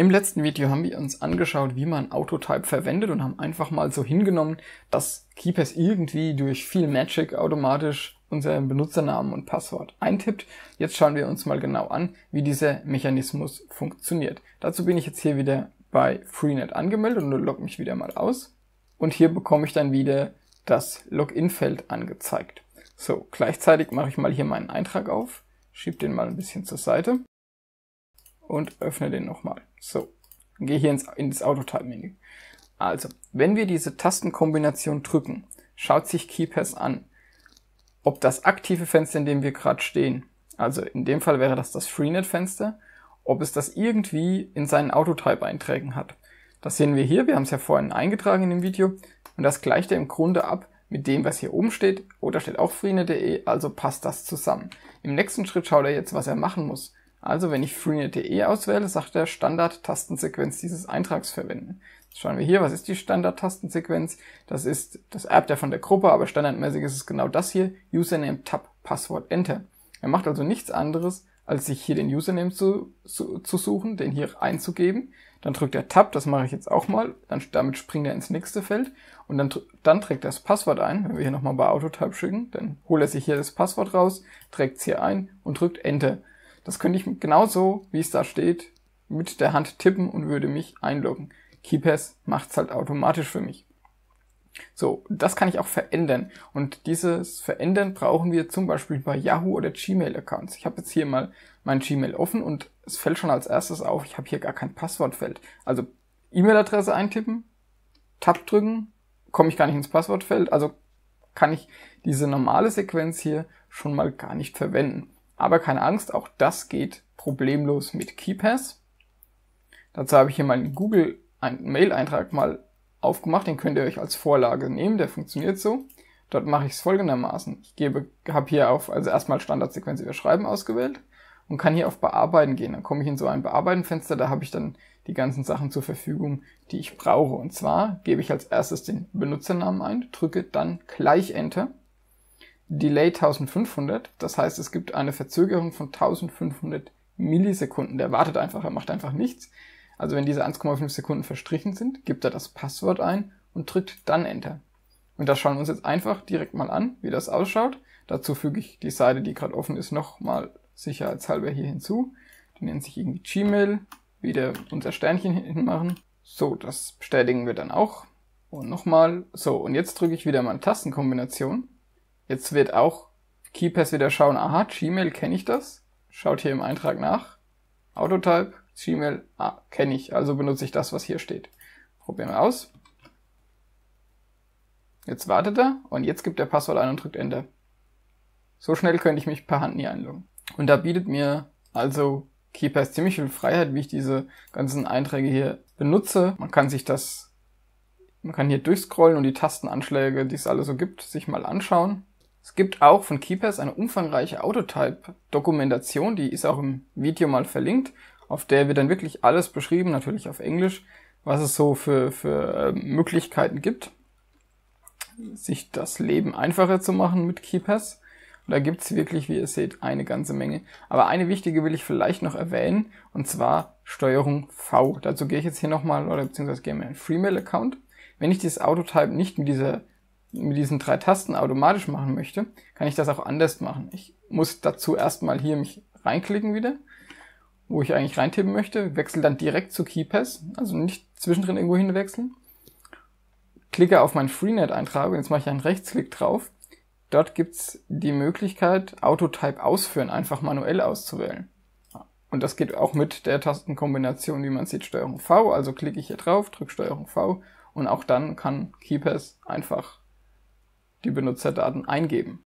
Im letzten Video haben wir uns angeschaut, wie man Autotype verwendet und haben einfach mal so hingenommen, dass KeyPass irgendwie durch viel Magic automatisch unseren Benutzernamen und Passwort eintippt. Jetzt schauen wir uns mal genau an, wie dieser Mechanismus funktioniert. Dazu bin ich jetzt hier wieder bei Freenet angemeldet und logge mich wieder mal aus. Und hier bekomme ich dann wieder das Login-Feld angezeigt. So, gleichzeitig mache ich mal hier meinen Eintrag auf, schiebe den mal ein bisschen zur Seite und öffne den nochmal. So, gehe hier ins, ins Autotype-Menü. Also, wenn wir diese Tastenkombination drücken, schaut sich KeyPass an, ob das aktive Fenster, in dem wir gerade stehen, also in dem Fall wäre das das Freenet-Fenster, ob es das irgendwie in seinen Autotype-Einträgen hat. Das sehen wir hier, wir haben es ja vorhin eingetragen in dem Video und das gleicht er im Grunde ab mit dem, was hier oben steht, oder steht auch freenet.de, also passt das zusammen. Im nächsten Schritt schaut er jetzt, was er machen muss. Also wenn ich freenet.de auswähle, sagt er Standard-Tastensequenz dieses Eintrags verwenden. Jetzt schauen wir hier, was ist die Standard-Tastensequenz? Das ist, das erbt er von der Gruppe, aber standardmäßig ist es genau das hier, Username, Tab, Passwort, Enter. Er macht also nichts anderes, als sich hier den Username zu, zu, zu suchen, den hier einzugeben. Dann drückt er Tab, das mache ich jetzt auch mal, dann, damit springt er ins nächste Feld und dann, dann trägt er das Passwort ein. Wenn wir hier nochmal bei Autotype schicken, dann holt er sich hier das Passwort raus, trägt es hier ein und drückt Enter. Das könnte ich genauso, wie es da steht, mit der Hand tippen und würde mich einloggen. KeyPass macht's halt automatisch für mich. So, das kann ich auch verändern. Und dieses Verändern brauchen wir zum Beispiel bei Yahoo oder Gmail-Accounts. Ich habe jetzt hier mal mein Gmail offen und es fällt schon als erstes auf, ich habe hier gar kein Passwortfeld. Also E-Mail-Adresse eintippen, Tab drücken, komme ich gar nicht ins Passwortfeld. Also kann ich diese normale Sequenz hier schon mal gar nicht verwenden. Aber keine Angst, auch das geht problemlos mit KeyPass. Dazu habe ich hier mal einen Google Mail-Eintrag mal aufgemacht, den könnt ihr euch als Vorlage nehmen, der funktioniert so. Dort mache ich es folgendermaßen. Ich gebe, habe hier auf, also erstmal Standardsequenz überschreiben ausgewählt und kann hier auf Bearbeiten gehen. Dann komme ich in so ein Bearbeiten-Fenster, da habe ich dann die ganzen Sachen zur Verfügung, die ich brauche. Und zwar gebe ich als erstes den Benutzernamen ein, drücke dann gleich Enter Delay 1500. Das heißt, es gibt eine Verzögerung von 1500 Millisekunden. Der wartet einfach, er macht einfach nichts. Also wenn diese 1,5 Sekunden verstrichen sind, gibt er das Passwort ein und drückt dann Enter. Und das schauen wir uns jetzt einfach direkt mal an, wie das ausschaut. Dazu füge ich die Seite, die gerade offen ist, nochmal sicherheitshalber hier hinzu. Die nennt sich irgendwie Gmail. Wieder unser Sternchen hinmachen. So, das bestätigen wir dann auch. Und nochmal. So, und jetzt drücke ich wieder meine Tastenkombination. Jetzt wird auch KeyPass wieder schauen, aha, Gmail kenne ich das. Schaut hier im Eintrag nach. Autotype, Gmail, ah, kenne ich, also benutze ich das, was hier steht. Probieren wir aus. Jetzt wartet er und jetzt gibt er Passwort ein und drückt Enter. So schnell könnte ich mich per Hand nie einloggen. Und da bietet mir also KeyPass ziemlich viel Freiheit, wie ich diese ganzen Einträge hier benutze. Man kann sich das, man kann hier durchscrollen und die Tastenanschläge, die es alle so gibt, sich mal anschauen. Es gibt auch von Keepers eine umfangreiche Autotype-Dokumentation, die ist auch im Video mal verlinkt, auf der wird dann wirklich alles beschrieben, natürlich auf Englisch, was es so für, für ähm, Möglichkeiten gibt, sich das Leben einfacher zu machen mit Keepers. Und da gibt's wirklich, wie ihr seht, eine ganze Menge. Aber eine wichtige will ich vielleicht noch erwähnen, und zwar Steuerung V. Dazu gehe ich jetzt hier nochmal, oder beziehungsweise gehe mir einen Freemail-Account. Wenn ich dieses Autotype nicht mit dieser mit diesen drei Tasten automatisch machen möchte, kann ich das auch anders machen. Ich muss dazu erstmal hier mich reinklicken wieder, wo ich eigentlich reintippen möchte, wechsle dann direkt zu KeyPass, also nicht zwischendrin irgendwo hinwechseln. Klicke auf meinen Freenet-Eintrag und jetzt mache ich einen Rechtsklick drauf. Dort gibt's die Möglichkeit, Autotype ausführen, einfach manuell auszuwählen. Und das geht auch mit der Tastenkombination, wie man sieht, Steuerung V. Also klicke ich hier drauf, drücke Steuerung V und auch dann kann KeyPass einfach die Benutzerdaten eingeben.